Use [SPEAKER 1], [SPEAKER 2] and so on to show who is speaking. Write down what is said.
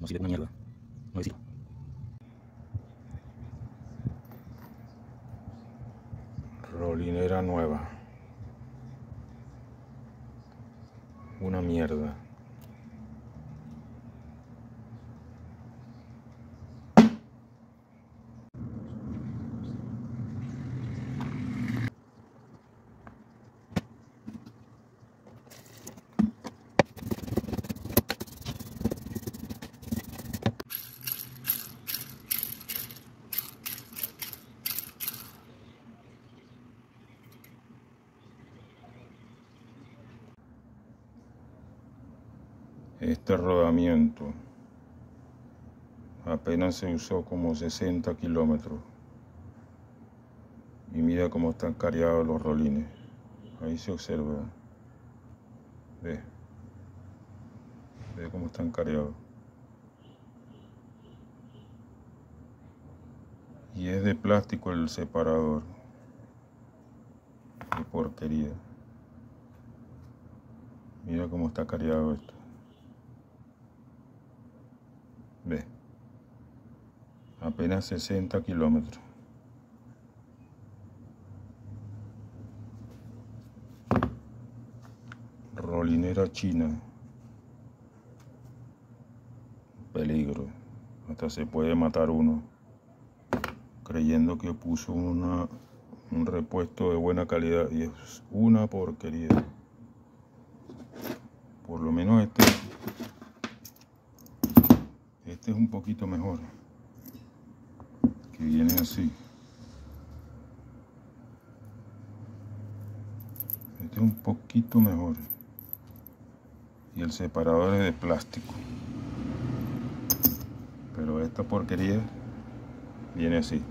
[SPEAKER 1] No sirve una mierda.
[SPEAKER 2] Rolinera nueva. Una mierda. Este rodamiento apenas se usó como 60 kilómetros. Y mira cómo están cariados los rolines. Ahí se observa. Ve. Ve cómo están cariados. Y es de plástico el separador. Qué porquería. Mira cómo está cariado esto. Apenas 60 kilómetros. Rolinera china. Peligro. Hasta se puede matar uno. Creyendo que puso una, un repuesto de buena calidad. Y es una porquería. Por lo menos este este es un poquito mejor que viene así. Este es un poquito mejor. Y el separador es de plástico. Pero esta porquería viene así